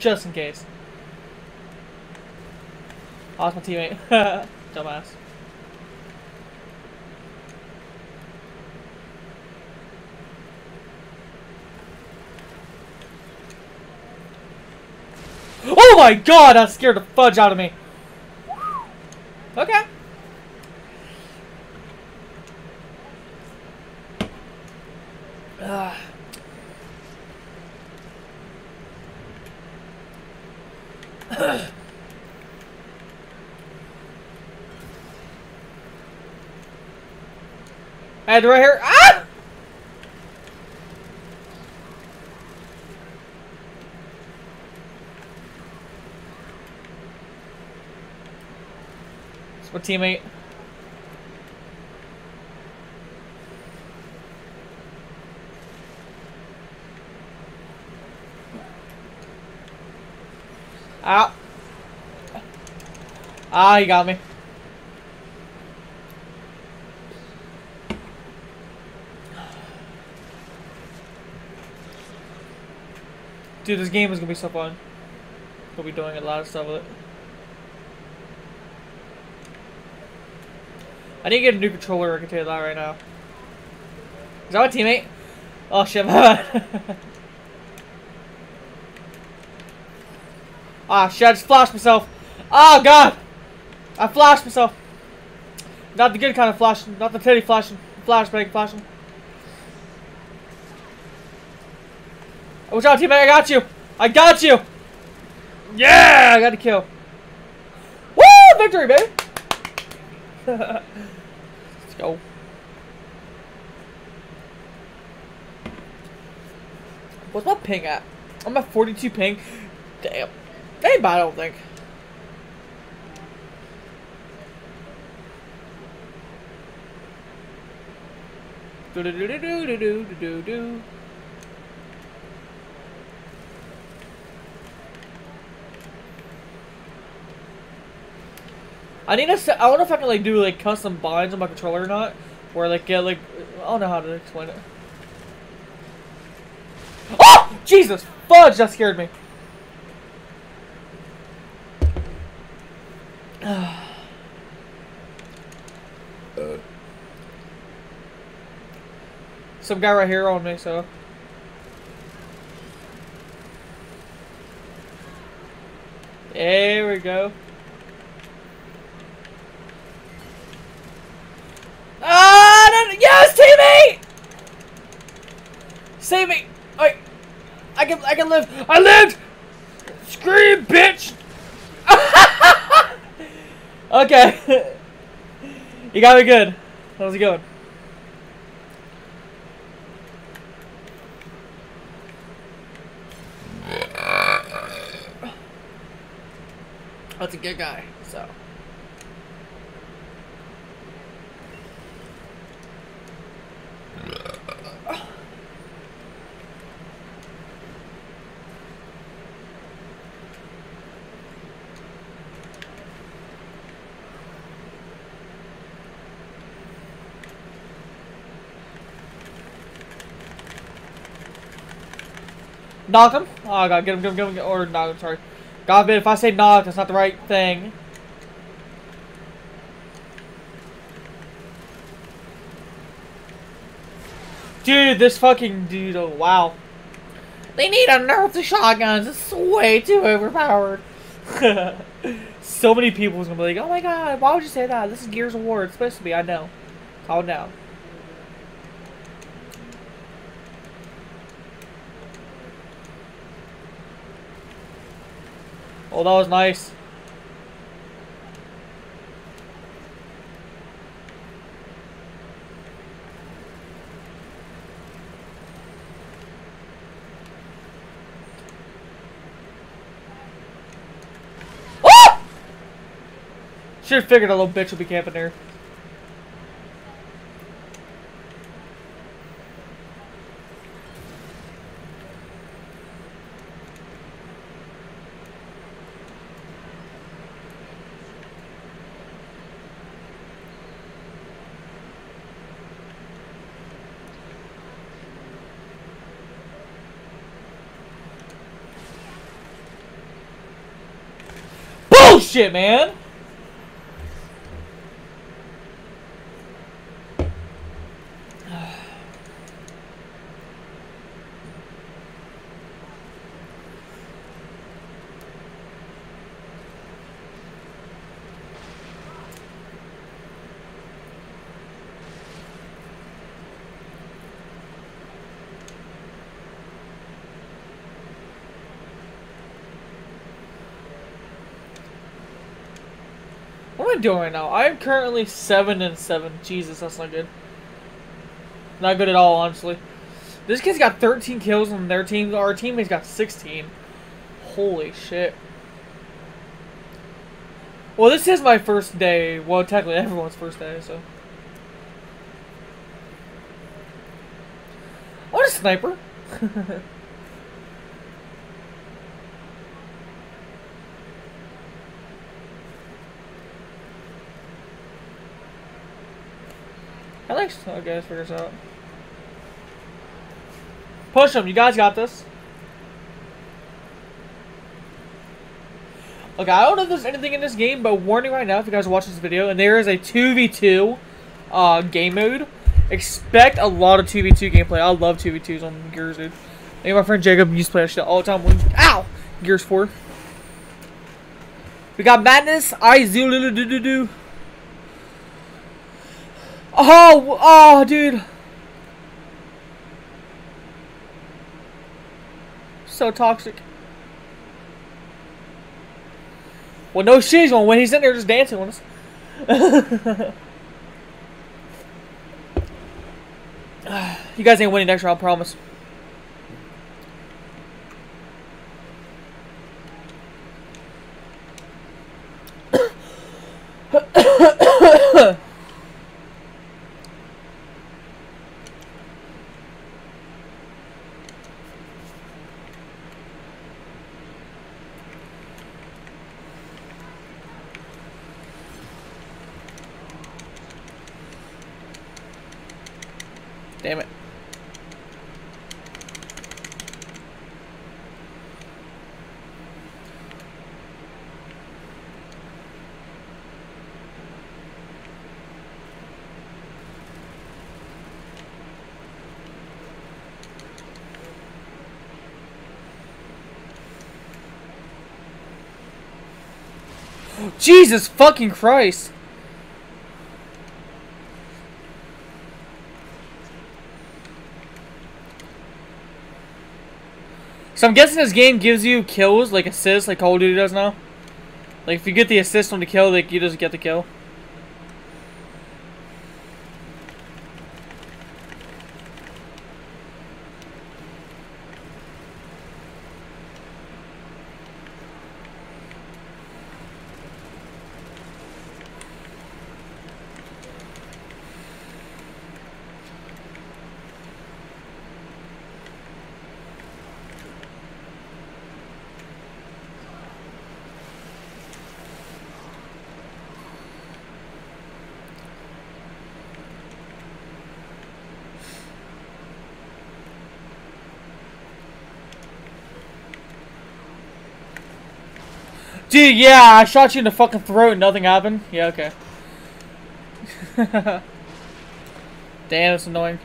just in case. Oh, my teammate. Dumbass. Oh my god, that scared the fudge out of me. Okay. Ugh. Ah. And right here. Ah! My teammate. Ah. Ah, he got me. Dude, this game is gonna be so fun. We'll be doing a lot of stuff with it. I need to get a new controller, I can tell you that right now. Is that my teammate? Oh shit, my bad. ah shit, I just flashed myself. Oh god! I flashed myself. Not the good kind of flashing, not the titty flashing. Flashbang flashing. Watch out, teammate, I got you! I got you! Yeah! I got a kill. Woo! Victory, baby! Let's go. What's my ping at? I'm at 42 ping. Damn. Bad, I don't think. Do do do do do do do do do. I need to. Set, I wonder if I can like do like custom binds on my controller or not, or like get like I don't know how to explain it. Oh Jesus! Fudge! That scared me. Some guy right here on me, so. There we go. Ah! No, yes, teammate! Save me! Wait, I can, I can live. I lived. Scream, bitch! Okay. you got me good. How's it going? That's a good guy, so. Knock him. Oh god, get him, get him, get him, get him. or knock him, sorry. God forbid, if I say knock, that's not the right thing. Dude, this fucking dude, oh wow. They need to nerf the shotguns, it's way too overpowered. so many people people's gonna be like, oh my god, why would you say that? This is Gears of War, it's supposed to be, I know. Calm down. Oh, that was nice. Should have figured a little bitch would be camping there. Bullshit, man. I doing now? I'm currently seven and seven. Jesus, that's not good. Not good at all, honestly. This kid's got 13 kills on their team. Our teammate's got 16. Holy shit. Well, this is my first day. Well, technically everyone's first day, so. What a sniper. I like oh, guys figure this out. Push them. You guys got this. Okay, I don't know if there's anything in this game, but warning right now if you guys watch this video, and there is a 2v2 uh, game mode. Expect a lot of 2v2 gameplay. I love 2v2s on Gears, dude. And my friend Jacob used to play that shit all the time. When, ow! Gears 4. We got Madness, I Zulu do do do. Oh, oh, dude. So toxic. Well, no shit, when he's in there just dancing with us. you guys ain't winning next round, I promise. Damn it. Jesus fucking Christ. So I'm guessing this game gives you kills, like assists, like Call of Duty does now. Like if you get the assist on the kill, like you just get the kill. Dude, yeah, I shot you in the fucking throat and nothing happened. Yeah, okay. Damn, it's annoying.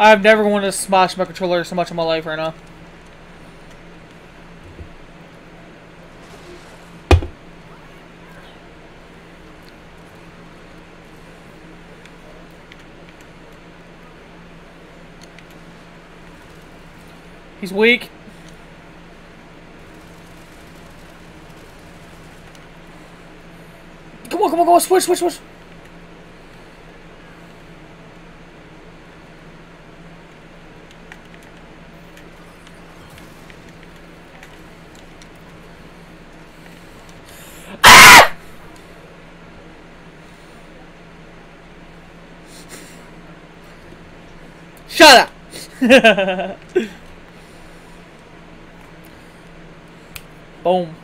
I've never wanted to smash my controller so much in my life right now. He's weak. Come on, come on, come on, switch, switch, switch. Shut up! Boom.